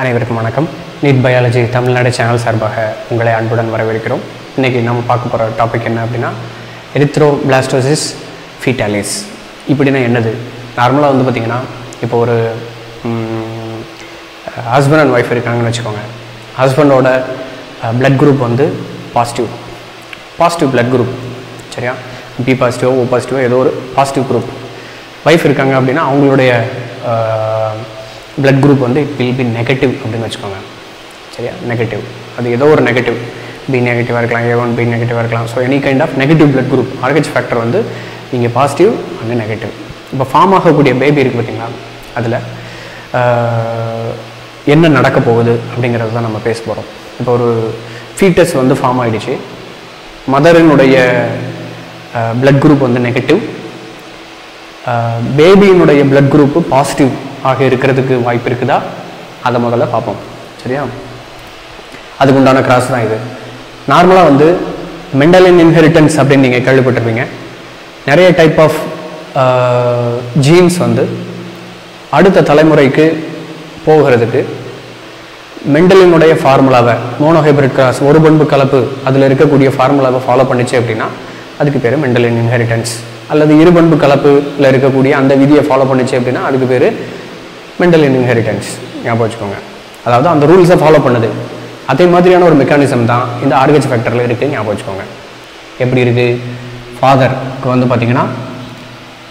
அனைவருக்கும் வணக்கம். NEET biology Tamil Nadu channel சார்பாக உங்களை அன்புடன் வரவேற்கிறோம். இன்றைக்கி நம்ம பார்க்க போகிற டாபிக் என்ன அப்படின்னா எரித்ரோ பிளாஸ்டோசிஸ் ஃபீட்டாலிஸ் இப்படின்னா என்னது? நார்மலாக வந்து பார்த்திங்கன்னா இப்போ ஒரு ஹஸ்பண்ட் அண்ட் ஒய்ஃப் இருக்காங்கன்னு வச்சுக்கோங்க. ஹஸ்பண்டோட ப்ளட் குரூப் வந்து பாசிட்டிவ் பாசிட்டிவ் ப்ளட் குரூப் சரியா? பி பாசிட்டிவோ ஓ பாசிட்டிவோ ஏதோ ஒரு பாசிட்டிவ் குரூப் ஒய்ஃப் இருக்காங்க அப்படின்னா அவங்களுடைய பிளட் குரூப் வந்து இட் வில் பி நெகட்டிவ் அப்படின்னு வச்சுக்கோங்க. சரியா? நெகட்டிவ் அது ஏதோ ஒரு நெகட்டிவ் பி நெகட்டிவாக இருக்கலாம் ஏ ஒன் பி நெகட்டிவாக இருக்கலாம். So any kind of negative blood group Rh factor வந்து நீங்கள் பாசிட்டிவ் அங்கே நெகட்டிவ் இப்போ ஃபார்ம் ஆகக்கூடிய பேபி இருக்குது பார்த்தீங்களா அதில் என்ன நடக்க போகுது அப்படிங்கிறது தான் நம்ம பேச போகிறோம் இப்போ ஒரு ஃபீட்டஸ் வந்து ஃபார்ம் ஆகிடுச்சு மதரினுடைய பிளட் குரூப் வந்து நெகட்டிவ் பேபியினுடைய பிளட் குரூப்பு பாசிட்டிவ் ஆக இருக்கிறதுக்கு வாய்ப்பு இருக்குதா? அதை முதல்ல பார்ப்போம். சரியா? அதுக்கு உண்டான கிராஸ் தான் இது. நார்மலாக வந்து மெண்டலின் இன்ஹெரிட்டன்ஸ் அப்படின்னு நீங்கள் கேள்விப்பட்டிருப்பீங்க. நிறைய டைப் ஆஃப் ஜீன்ஸ் வந்து அடுத்த தலைமுறைக்கு போகிறதுக்கு மெண்டலினுடைய ஃபார்முலாவை மோனோஹைபிரிட் கிராஸ் ஒரு பண்பு கலப்பு அதில் இருக்கக்கூடிய ஃபார்முலாவை ஃபாலோ பண்ணிச்சு அப்படின்னா அதுக்கு பேர் மெண்டலின் இன்ஹெரிட்டன்ஸ் அல்லது இருபண்பு கலப்பில் இருக்கக்கூடிய அந்த விதியை ஃபாலோ பண்ணிச்சு அப்படின்னா அதுக்கு பேர் மென்டல் இன்ஹெரிட்டன்ஸ் ஞாபகம் வச்சுக்கோங்க. அதாவது அந்த ரூல்ஸை ஃபாலோ பண்ணுது. அதே மாதிரியான ஒரு மெக்கானிசம் தான் இந்த ஆர்கேஜ் ஃபேக்டரில் இருக்குது ஞாபகம் வச்சுக்கோங்க. எப்படி இருக்குது ஃபாதருக்கு வந்து பார்த்திங்கன்னா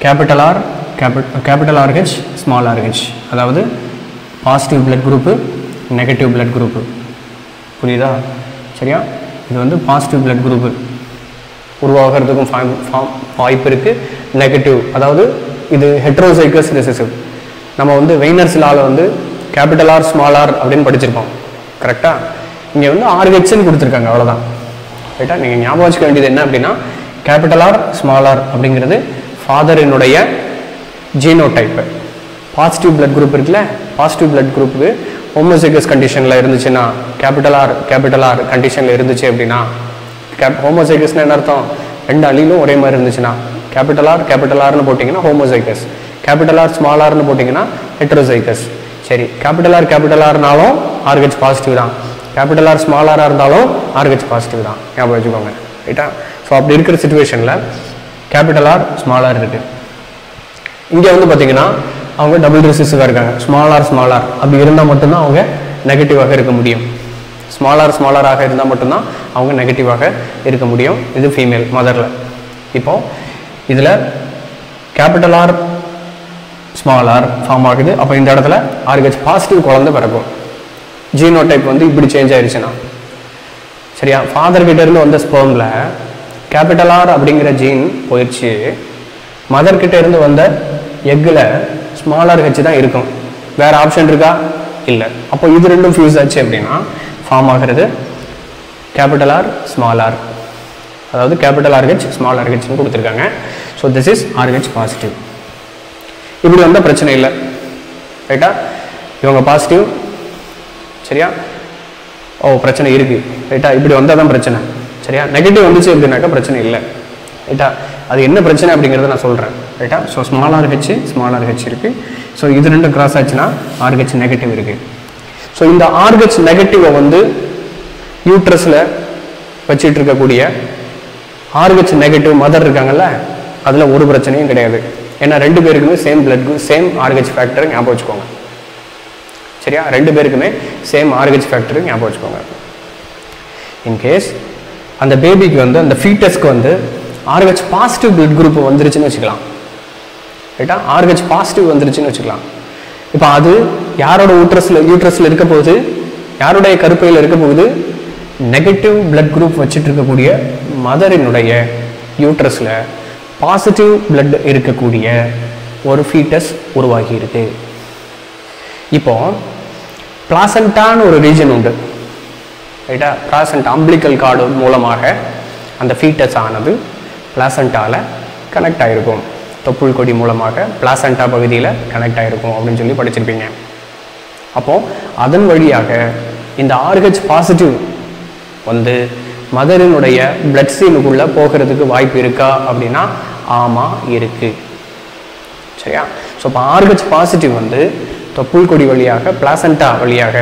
capital R capital capital Rh small Rh அதாவது positive blood group negative blood group புரியுதா? சரியா? இது வந்து பாசிட்டிவ் பிளட் குரூப்பு உருவாகிறதுக்கும் ஃபார்ம் வாய்ப்பு இருக்குது நெகட்டிவ் அதாவது இது ஹெட்ரோசைக்கஸ் ரெசிசிவ் நம்ம வந்து வெயினர்ஸ் லாவில் வந்து கேபிட்டல் ஆர் ஸ்மால் ஆர் அப்படின்னு படிச்சிருப்போம். கரெக்டாக இங்கே வந்து ஆர்ஹெச்னு கொடுத்துருக்காங்க அவ்வளோதான் ரைட்டா நீங்கள் ஞாபகம் வச்சுக்க வேண்டியது என்ன அப்படின்னா கேபிட்டல் ஆர் ஸ்மால் ஆர் அப்படிங்கிறது ஃபாதரினுடைய genotype positive blood group இருக்குல்ல பாசிட்டிவ் பிளட் குரூப்புக்கு ஹோமோசைக்கஸ் கண்டிஷனில் இருந்துச்சுன்னா கேபிட்டல் ஆர் கேபிட்டல் ஆர் கண்டிஷனில் இருந்துச்சு அப்படின்னா கேப் ஹோமோசைகஸ்னு என்ன அர்த்தம்? ரெண்டு அலிலும் ஒரே மாதிரி இருந்துச்சுன்னா கேபிட்டல் ஆர் கேபிட்டல் ஆர்னு போட்டிங்கன்னா ஹோமோசைகஸ் கேபிட்டல் ஆர் ஸ்மால் ஆர்னு போட்டிங்கன்னா ஹெட்ரோசைக்கஸ் சரி கேபிட்டல் ஆர் கேபிட்டல் ஆர்னாலும் ஆர்ஹெச் பாசிட்டிவ் தான். கேபிட்டல் ஆர் ஸ்மால் ஆராக இருந்தாலும் ஆர்ஹெச் பாசிட்டிவ் தான். ஞாபகம் வச்சுக்கோங்க. ரைட்டா ஸோ அப்படி இருக்கிற சுச்சுவேஷனில் கேபிட்டல் ஆர் ஸ்மால் ஆர் இருக்குது இங்கே வந்து பார்த்தீங்கன்னா அவங்க டபுள் ரிசிஸாக இருக்காங்க. ஸ்மால் ஆர் ஸ்மால் ஆர் அப்படி இருந்தால் மட்டும்தான் அவங்க நெகட்டிவாக இருக்க முடியும். ஸ்மாலார் ஸ்மாலராக இருந்தால் மட்டும்தான் அவங்க நெகட்டிவாக இருக்க முடியும். இது ஃபீமேல் மதரில் இப்போது இதில் capital R small R form ஆகுது. அப்போ இந்த இடத்துல ஆர்ஹெச் பாசிட்டிவ் குழந்தை பிறக்கும். ஜீனோ டைப் வந்து இப்படி சேஞ்ச் ஆயிடுச்சுன்னா சரியா? ஃபாதர் கிட்டேருந்து வந்த ஸ்போமில் கேபிட்டல் ஆர் அப்படிங்கிற ஜீன் போயிடுச்சு மதர் கிட்டேருந்து வந்த எக்கில் ஸ்மாலர் ஹெச் தான் இருக்கும். வேறு ஆப்ஷன் இருக்கா? இல்லை. அப்போ இது ரெண்டும் ஃபியூஸ் ஆச்சு அப்படின்னா ஃபார்ம் ஆகிறது கேபிட்டல் ஆர் ஸ்மால் ஆர் அதாவது கேபிட்டல் ஆர்ஹெச் ஸ்மால் ஆர்ஹெச்னு கொடுத்துருக்காங்க. So this is Rh positive இப்படி வந்தால் பிரச்சனை இல்லை. ரைட்டா இவங்க பாசிட்டிவ் சரியா? ஓ பிரச்சனை இருக்குது ரைட்டா இப்படி வந்தால் தான் பிரச்சனை. சரியா? நெகட்டிவ் வந்துச்சு அப்படின்னாக்கா பிரச்சனை இல்லை. ரைட்டா அது என்ன பிரச்சனை அப்படிங்கிறத நான் சொல்கிறேன் ரைட்டா so small Rh small Rh இருக்குது ஸோ இது ரெண்டும் கிராஸ் ஆச்சுன்னா ஆர்ஹெச் நெகட்டிவ் இருக்குது ஸோ இந்த ஆர்ஹெச் நெகட்டிவை வந்து யூட்ரஸில் வச்சிட்டு இருக்கக்கூடிய ஆர்ஹெச் நெகட்டிவ் மதர் இருக்காங்கல்ல அதில் ஒரு பிரச்சனையும் கிடையாது. ஏன்னா ரெண்டு பேருக்குமே same blood group same Rh factor ஞாபகம் வச்சுக்கோங்க. சரியா? ரெண்டு பேருக்குமே சேம் ஆர்ஹெச் ஃபேக்டர் ஞாபகம் வச்சுக்கோங்க. இன்கேஸ் அந்த பேபிக்கு வந்து அந்த ஃபீட்டஸ்க்கு வந்து ஆர்ஹெச் பாசிட்டிவ் பிளட் குரூப் வந்துருச்சுன்னு வச்சுக்கலாம். ரைட்டா ஆர்ஹெச் பாசிட்டிவ் வந்துருச்சுன்னு வச்சுக்கலாம். இப்போ அது யாரோட ஊட்ரஸில் யூட்ரஸில் இருக்க போகுது? யாருடைய கருப்பையில் இருக்க போகுது? நெகட்டிவ் பிளட் குரூப் வச்சுட்டு இருக்கக்கூடிய மதரினுடைய யூட்ரஸில் பாசிட்டிவ் பிளட் இருக்கக்கூடிய ஒரு ஃபீட்டஸ் உருவாகிடுது இப்போ பிளாசண்டான்னு ஒரு ரீஜன் உண்டு. ரைட்டா பிளாசண்ட் அம்பிளிக்கல் கார்டு மூலமாக அந்த ஃபீட்டஸ் ஆனது பிளாசண்டாவில் கனெக்ட் ஆகிருக்கும் தொப்புள் கொடி மூலமாக பிளாசண்டா பகுதியில் கனெக்ட் ஆகிருக்கும் அப்படின்னு சொல்லி படிச்சிருப்பீங்க. அப்போது அதன் வழியாக இந்த ஆர்ஹெச் பாசிட்டிவ் வந்து மதரினுடைய பிளட் சீனுக்குள்ளே போகிறதுக்கு வாய்ப்பு இருக்கா அப்படின்னா ஆமாம் இருக்குது சரியா? ஸோ இப்போ ஆர்ஹெச் பாசிட்டிவ் வந்து தொப்புள் கொடி வழியாக பிளாசண்டா வழியாக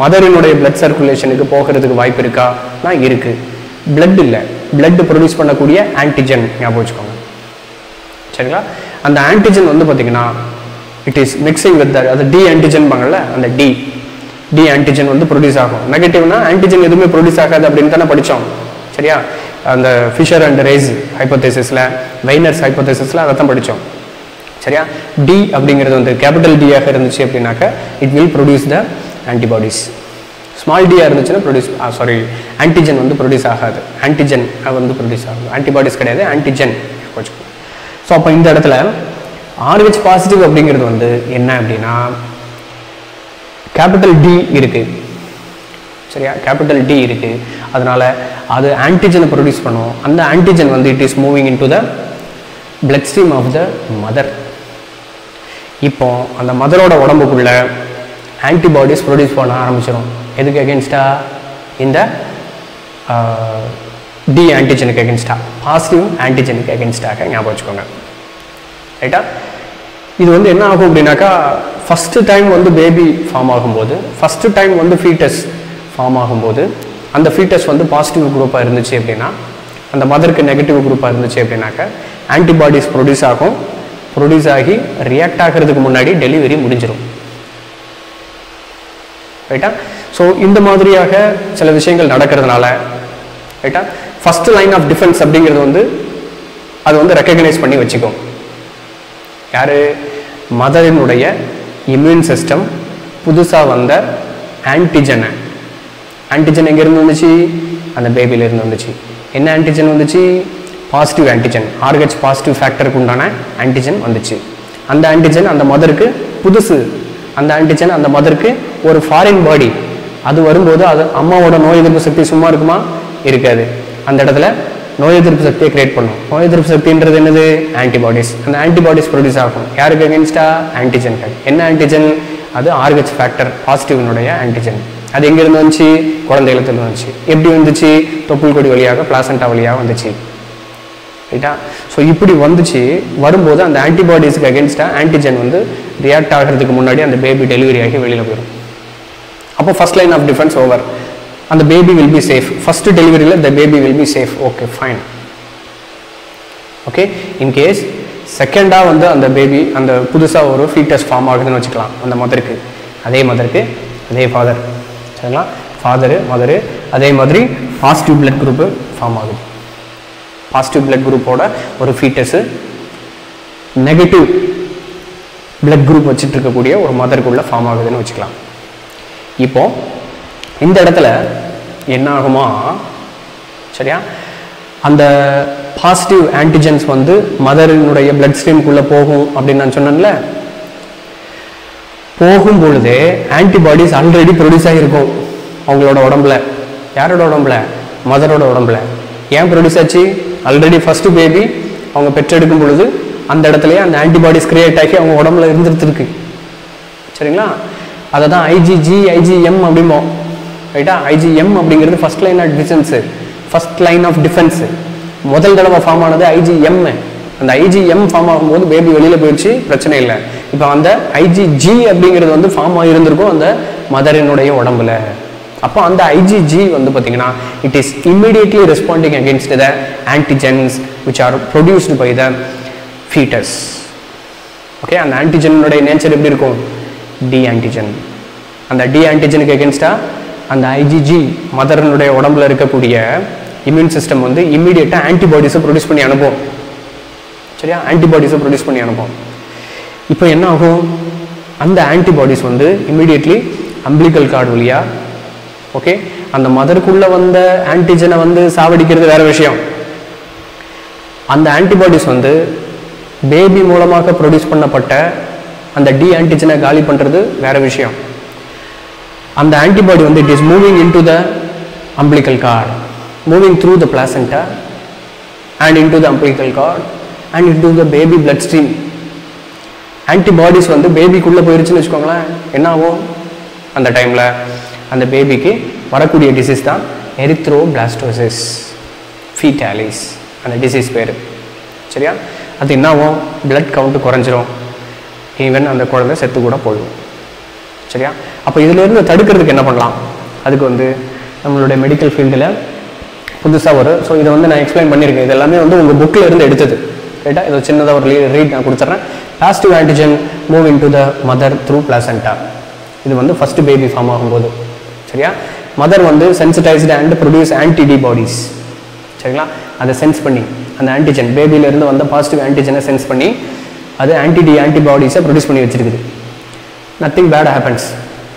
மதரினுடைய பிளட் சர்க்குலேஷனுக்கு போகிறதுக்கு வாய்ப்பு இருக்கா? இருக்குது இருக்கு. பிளட் இல்லை. பிளட் ப்ரொடியூஸ் பண்ணக்கூடிய ஆன்டிஜன் ஞாபகம் வச்சுக்கோங்க. சரிங்களா? அந்த ஆன்டிஜன் வந்து பார்த்தீங்கன்னா இட் இஸ் மிக்சிங் வித் அது டி ஆன்டிஜன் பாங்கல்ல அந்த டி டி ஆன்டிஜன் வந்து ப்ரொடியூஸ் ஆகும். நெகட்டிவ்னா ஆன்டிஜன் எதுவுமே ப்ரொடியூஸ் ஆகாது அப்படின்னு தானே படித்தோம் சரியா? அந்த ஃபிஷர் அண்ட் ரேஸ் ஹைப்போதேசிஸில் வைனர்ஸ் ஹைப்போதேசிஸில் அதை தான் படித்தோம் சரியா? டி அப்படிங்கிறது வந்து கேபிட்டல் டியாக இருந்துச்சு அப்படின்னாக்கா it will produce the antibodies small டியாக இருந்துச்சுன்னா ப்ரொடியூஸ் சாரி ஆன்டிஜன் வந்து ப்ரொடியூஸ் ஆகாது. ஆன்டிஜன் வந்து ப்ரொடியூஸ் ஆகும் ஆன்டிபாடிஸ் கிடையாது ஆன்டிஜன் வச்சுக்கோ. ஸோ அப்போ இந்த இடத்துல ஆர்ஹெச் பாசிட்டிவ் அப்படிங்கிறது வந்து என்ன அப்படின்னா கேபிட்டல் டி இருக்குது சரியா? கேபிட்டல் டி இருக்குது அதனால் அது ஆன்டிஜனை ப்ரொடியூஸ் பண்ணும். அந்த ஆன்டிஜன் வந்து it is moving in to the blood stream of the mother இப்போ அந்த மதரோட உடம்புக்குள்ள ஆன்டிபாடிஸ் ப்ரொடியூஸ் பண்ண ஆரம்பிச்சிடும் எதுக்கு அகேன்ஸ்டா இந்த டி ஆன்டிஜனுக்கு அகேன்ஸ்டா பாசிட்டிவ் ஆன்டிஜனுக்கு அகேன்ஸ்டாக ஞாபகம் வச்சுக்கோங்க. ரைட்டா இது வந்து என்ன ஆகும் அப்படின்னாக்கா ஃபஸ்ட்டு டைம் வந்து பேபி ஃபார்ம் ஆகும்போது ஃபஸ்ட்டு டைம் வந்து ஃபீட்டஸ் ஃபார்ம் ஆகும்போது அந்த ஃபீட்டஸ் வந்து பாசிட்டிவ் குரூப்பாக இருந்துச்சு அப்படின்னா அந்த மதருக்கு நெகட்டிவ் குரூப்பாக இருந்துச்சு அப்படின்னாக்கா ஆன்டிபாடிஸ் ப்ரொடியூஸ் ஆகும். ப்ரொடியூஸ் ஆகி ரியாக்ட் ஆகிறதுக்கு முன்னாடி டெலிவரி முடிஞ்சிடும் ரைட்டா ஸோ இந்த மாதிரியாக சில விஷயங்கள் நடக்கிறதுனால ரைட்டா ஃபஸ்ட்டு லைன் ஆஃப் டிஃபென்ஸ் அப்படிங்கிறது வந்து அது வந்து ரெக்கக்னைஸ் பண்ணி வச்சுக்கும். யார்? மதரினுடைய இம்யூன் சிஸ்டம் புதுசாக வந்த ஆன்டிஜனை ஆன்டிஜன் எங்கேருந்து வந்துச்சு? அந்த பேபியிலேருந்து வந்துச்சு. என்ன ஆன்டிஜன் வந்துச்சு? பாசிட்டிவ் ஆன்டிஜன் ஆர்ஹெச் பாசிட்டிவ் ஃபேக்டருக்கு உண்டான ஆன்டிஜன் வந்துச்சு. அந்த ஆன்டிஜன் அந்த மதருக்கு புதுசு. அந்த ஆன்டிஜன் அந்த மதருக்கு ஒரு ஃபாரின் பாடி அது வரும்போது அது அம்மாவோட நோய் எதிர்ப்பு சக்தி சும்மா இருக்குமா? இருக்காது. அந்த இடத்துல நோய் எதிர்ப்பு சக்தியை கிரியேட் பண்ணும். நோய் எதிர்ப்பு சக்தின்றது என்னது? ஆன்டிபாடிஸ் அந்த ஆன்டிபாடிஸ் ப்ரொடியூஸ் ஆகும். யாருக்கு? அகேன்ஸ்டா ஆன்டிஜன் என்ன ஆன்டிஜன் அது ஆர்ஹெச் ஃபேக்டர் பாசிட்டிவ்னுடைய ஆன்டிஜன் அது எங்கேருந்து வந்துச்சு? குழந்தைகளத்தில் வந்துச்சு. எப்படி வந்துச்சு? தொப்புள் கொடி வழியாக பிளாசண்டா வழியாக வந்துச்சு. ரைட்டா ஸோ இப்படி வந்துச்சு. வரும்போது அந்த ஆன்டிபாடிஸ்க்கு அகேன்ஸ்டாக ஆன்டிஜன் வந்து ரியாக்ட் ஆகிறதுக்கு முன்னாடி அந்த பேபி டெலிவரி ஆகி வெளியில் போயிடும் அப்போ first line of defence over அந்த baby will be safe first டெலிவரியில் the baby will be safe okay fine okay in case செகண்டாக வந்து அந்த பேபி அந்த புதுசாக ஒரு ஃபீட்டஸ் ஃபார்ம் ஆகுதுன்னு வச்சுக்கலாம். அந்த மதருக்கு அதே மதருக்கு அதே ஃபாதர் சரிங்களா? ஃபாதரு மதரு அதே மாதிரி பாசிட்டிவ் பிளட் குரூப்பு ஃபார்ம் ஆகுது. பாசிட்டிவ் பிளட் குரூப்போட ஒரு ஃபீட்டஸு நெகட்டிவ் பிளட் குரூப் வச்சுட்டு இருக்கக்கூடிய ஒரு மதருக்குள்ளே ஃபார்ம் ஆகுதுன்னு வச்சுக்கலாம். இப்போது இந்த இடத்துல என்ன ஆகுமா சரியா? அந்த பாசிட்டிவ் ஆன்டிஜென்ஸ் வந்து மதரினுடைய பிளட் ஸ்ட்ரீம்குள்ளே போகும் அப்படின்னு நான் சொன்னேன்ல. போகும் பொழுதே ஆன்டிபாடிஸ் ஆல்ரெடி ப்ரொடியூஸ் ஆகிருக்கும் அவங்களோட உடம்புல. யாரோட உடம்புல? மதரோட உடம்புல. ஏன் ப்ரொடியூஸ் ஆச்சு? ஆல்ரெடி ஃபஸ்ட்டு பேபி அவங்க பெற்றெடுக்கும் பொழுது அந்த இடத்துலயே அந்த ஆன்டிபாடிஸ் கிரியேட் ஆகி அவங்க உடம்புல இருந்துட்டு சரிங்களா? அதை தான் ஐஜிஜி ஐஜிஎம் அப்படிம்போம். ரைட்டா ஐஜிஎம் ah, அப்படிங்கிறது first line of defence first line of defence முதல் தடவை ஃபார்ம் ஆனது ஐஜிஎம் அந்த ஐஜிஎம் ஃபார்ம் ஆகும்போது பேபி வெளியில் போயிடுச்சு பிரச்சனை இல்லை. இப்போ அந்த ஐஜிஜி அப்படிங்கிறது வந்து ஃபார்ம் ஆகியிருந்திருக்கும் அந்த மதரினுடைய உடம்புல. அப்போ அந்த ஐஜிஜி வந்து பார்த்தீங்கன்னா it is immediately responding against the antigens which are produced by the foetus okay அந்த ஆன்டிஜனுடைய நேச்சர் எப்படி இருக்கும்? டி ஆன்டிஜென் அந்த டி ஆன்டிஜனுக்கு அகேன்ஸ்டாக அந்த ஐஜிஜி மதரனுடைய உடம்புல இருக்கக்கூடிய இம்யூன் சிஸ்டம் வந்து இம்மீடியட்டாக ஆன்டிபாடிஸை ப்ரொடியூஸ் பண்ணி அனுப்பும். சரியா? ஆன்டிபாடிஸை ப்ரொடியூஸ் பண்ணி அனுப்பும். இப்போ என்ன ஆகும்? அந்த ஆன்டிபாடிஸ் வந்து இம்மீடியட்லி அம்பிளிக்கல் கார்டு வழியா ஓகே அந்த மதருக்குள்ளே வந்த ஆன்டிஜனை வந்து சாவடிக்கிறது வேற விஷயம். அந்த ஆன்டிபாடிஸ் வந்து பேபி மூலமாக ப்ரொடியூஸ் பண்ணப்பட்ட அந்த டி ஆன்டிஜனை காலி பண்ணுறது வேறு விஷயம். அந்த ஆன்டிபாடி வந்து it is moving in to the umbilical cord moving through the placenta and in to the umbilical cord and in to the baby blood stream antibodies வந்து பேபிக்குள்ளே போயிருச்சுன்னு வச்சுக்கோங்களேன் என்ன ஆகும் அந்த டைமில் அந்த பேபிக்கு வரக்கூடிய டிசீஸ் தான் எரித்ரோ பிளாஸ்டோசிஸ் ஃபீட்டாலிஸ் அந்த டிசீஸ் பேர். சரியா? அது என்ன ஆகும் பிளட் கவுண்ட் குறைஞ்சிரும். ஈவன் அந்த குழந்தை செத்து கூட போயிடும். சரியா? அப்போ இதிலேருந்து தடுக்கிறதுக்கு என்ன பண்ணலாம்? அதுக்கு வந்து நம்மளுடைய மெடிக்கல் ஃபீல்டில் புதுசாக வரும் ஸோ இதை வந்து நான் எக்ஸ்பிளைன் பண்ணியிருக்கேன். இது எல்லாமே வந்து உங்கள் புக்கில் இருந்து எடுத்தது. ரைட்டா இது சின்னதாக ஒரு ரீட் நான் கொடுத்துட்றேன் positive antigen move in to the mother through placenta இது வந்து ஃபர்ஸ்ட் பேபி ஃபார்ம் ஆகும்போது. சரியா? மதர் வந்து சென்சிடைஸ்டு அண்ட் ப்ரொடியூஸ் ஆன்டிடி பாடிஸ் சரிங்களா? அதை சென்ஸ் பண்ணி அந்த ஆன்டிஜன் பேபியிலேருந்து வந்த பாசிட்டிவ் ஆன்டிஜனை சென்ஸ் பண்ணி அது ஆன்டிடி ஆன்டிபாடிஸை ப்ரொடியூஸ் பண்ணி வச்சிருக்குது. நத்திங் பேட் ஹேப்பன்ஸ்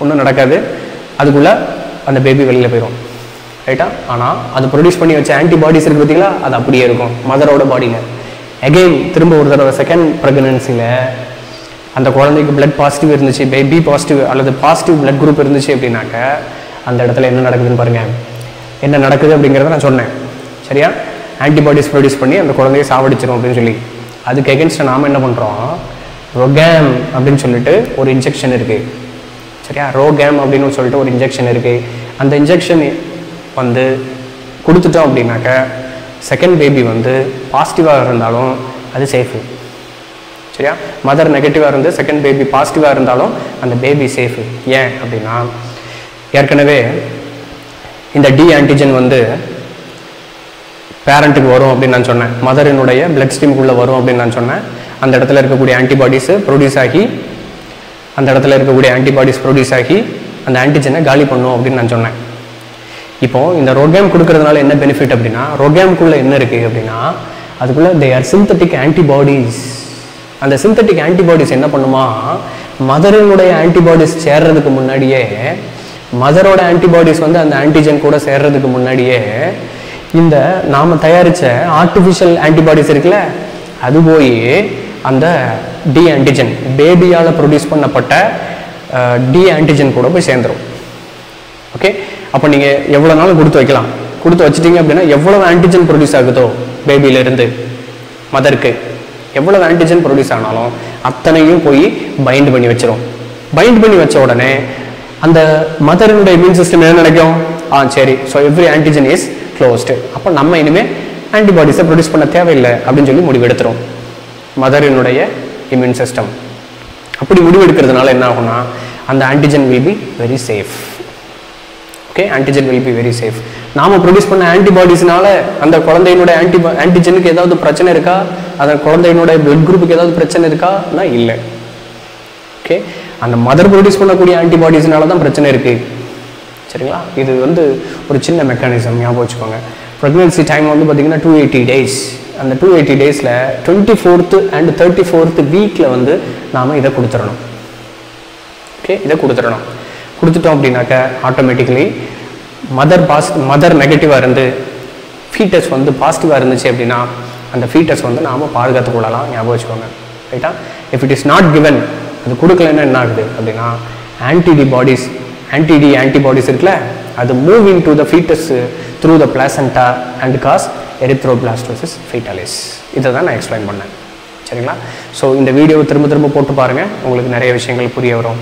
ஒன்றும் நடக்காது. அதுக்குள்ளே அந்த பேபி வெளியில் போயிடும் ரைட்டா ஆனால் அது ப்ரொடியூஸ் பண்ணி வச்ச ஆன்டிபாடிஸ் இருக்குது பார்த்தீங்களா? அது அப்படியே இருக்கும். மதரோட பாடியில் அகெயின் திரும்ப ஒரு தடவை செகண்ட் ப்ரெக்னன்சியில் அந்த குழந்தைக்கு பிளட் பாசிட்டிவ் இருந்துச்சு பேபி பாசிட்டிவ் அல்லது பாசிட்டிவ் பிளட் குரூப் இருந்துச்சு அப்படின்னாக்க அந்த இடத்துல என்ன நடக்குதுன்னு பாருங்கள் என்ன நடக்குது அப்படிங்கிறத நான் சொன்னேன். சரியா? ஆன்டிபாடிஸ் ப்ரொடியூஸ் பண்ணி அந்த குழந்தைய சாவடிச்சிடும் அப்படின்னு சொல்லி. அதுக்கு எகென்ஸ்டாக நாம் என்ன பண்ணுறோம் ரொகேம் அப்படின்னு சொல்லிட்டு ஒரு இன்ஜெக்ஷன் இருக்குது சரியா? ரோகேம் அப்படின்னு சொல்லிட்டு ஒரு இன்ஜெக்ஷன் இருக்குது அந்த இன்ஜெக்ஷன் வந்து கொடுத்துட்டோம் அப்படின்னாக்க செகண்ட் பேபி வந்து பாசிட்டிவாக இருந்தாலும் அது சேஃபு சரியா? மதர் நெகட்டிவாக இருந்து செகண்ட் பேபி பாசிட்டிவாக இருந்தாலும் அந்த பேபி சேஃபு ஏன் அப்படின்னா ஏற்கனவே இந்த டி ஆன்டிஜன் வந்து பேரண்ட்டுக்கு வரும் அப்படின்னு நான் சொன்னேன். மதரினுடைய பிளட் ஸ்ட்ரீமுக்குள்ளே வரும் அப்படின்னு நான் சொன்னேன். அந்த இடத்துல இருக்கக்கூடிய ஆன்டிபாடிஸு ப்ரொடியூஸ் ஆகி அந்த இடத்துல இருக்கக்கூடிய ஆன்டிபாடிஸ் ப்ரொடியூஸ் ஆகி அந்த ஆன்டிஜனை காலி பண்ணும் அப்படின்னு நான் சொன்னேன். இப்போ இந்த ரோகேம் கொடுக்கறதுனால என்ன பெனிஃபிட் அப்படின்னா ரோகேம்குள்ளே என்ன இருக்குது அப்படின்னா அதுக்குள்ளே தே ஆர் சிந்தட்டிக் ஆன்டிபாடிஸ் அந்த சிந்தட்டிக் ஆன்டிபாடிஸ் என்ன பண்ணுமா மதரினுடைய ஆன்டிபாடிஸ் சேர்றதுக்கு முன்னாடியே மதரோட ஆன்டிபாடிஸ் வந்து அந்த ஆன்டிஜன் கூட சேர்றதுக்கு முன்னாடியே இந்த நாம் தயாரித்த ஆர்டிஃபிஷியல் ஆன்டிபாடிஸ் இருக்குல்ல அது போய் அந்த டி ஆன்டிஜன் பேபியால் ப்ரொடியூஸ் பண்ணப்பட்ட டி ஆன்டிஜன் கூட போய் சேர்ந்துடும் ஓகே அப்போ நீங்கள் எவ்வளோ நாள் கொடுத்து வைக்கலாம்? கொடுத்து வச்சிட்டீங்க அப்படின்னா எவ்வளோ ஆன்டிஜன் ப்ரொடியூஸ் ஆகுதோ பேபியிலேருந்து மதருக்கு எவ்வளோ ஆன்டிஜன் ப்ரொடியூஸ் ஆனாலும் அத்தனையும் போய் பைண்ட் பண்ணி வச்சிரும். பைண்ட் பண்ணி வச்ச உடனே அந்த மதரினுடைய இம்யூன் சிஸ்டம் என்ன நினைக்கும்? ஆ சரி. So every antigen is closed அப்போ நம்ம இனிமேல் ஆன்டிபாடிஸை ப்ரொடியூஸ் பண்ண தேவையில்லை அப்படின்னு சொல்லி முடிவெடுத்துரும் மதரினுடைய இம்யூன் சிஸ்டம் அப்படி முடிவெடுக்கிறதுனால என்ன ஆகும்னா அந்த antigen will be very safe okay antigen will be very safe நாம் ப்ரொடியூஸ் பண்ண ஆன்டிபாடிஸ்னால அந்த குழந்தையினுடைய ஆன்டி ஆன்டிஜனுக்கு ஏதாவது பிரச்சனை இருக்கா? அந்த குழந்தையினுடைய பிளட் குரூப்புக்கு ஏதாவது பிரச்சனை இருக்கானா இல்லை. ஓகே அந்த மதர் ப்ரொடியூஸ் பண்ணக்கூடிய ஆன்டிபாடிஸ்னால தான் பிரச்சனை இருக்குது சரிங்களா? இது வந்து ஒரு சின்ன மெக்கானிசம் ஞாபகம் வச்சுக்கோங்க. ப்ரெக்னென்சி டைம் வந்து பார்த்தீங்கன்னா டூ எயிட்டி டேஸ் அந்த டூ எயிட்டி டேஸில் twenty fourth and thirty fourth வீக்கில் வந்து நாம் இதை கொடுத்துடணும். ஓகே இதை கொடுத்துடணும். கொடுத்துட்டோம் அப்படின்னாக்க ஆட்டோமேட்டிக்கலி மதர் பாஸ் மதர் நெகட்டிவாக இருந்து ஃபீட்டஸ் வந்து பாசிட்டிவாக இருந்துச்சு அப்படின்னா அந்த ஃபீட்டஸ் வந்து நாம் பாதுகாத்து கொள்ளலாம் ஞாபகம் வச்சுக்கோங்க. ரைட்டா if it is not given அது கொடுக்கலன்னா என்ன ஆகுது அப்படின்னா ஆன்டிடி பாடிஸ் ஆன்டிடி ஆன்டிபாடிஸ் இருக்குல்ல அது move in to the foetus through the placenta and cause erythroblastosis foetalis இதை தான் நான் எக்ஸ்பிளைன் பண்ணேன். சரிங்களா? ஸோ இந்த வீடியோவை திரும்ப திரும்ப போட்டு பாருங்கள் உங்களுக்கு நிறைய விஷயங்கள் புரிய வரும்.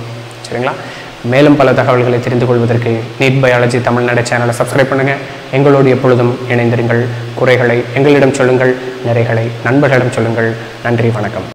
சரிங்களா? மேலும் பல தகவல்களை தெரிந்து கொள்வதற்கு நீட் பயாலஜி தமிழ்நாடு சேனலை சப்ஸ்கிரைப் பண்ணுங்கள் எங்களோடு எப்பொழுதும் இணைந்திருங்கள். குறைகளை எங்களிடம் சொல்லுங்கள். நிறைகளை நண்பர்களிடம் சொல்லுங்கள். நன்றி வணக்கம்.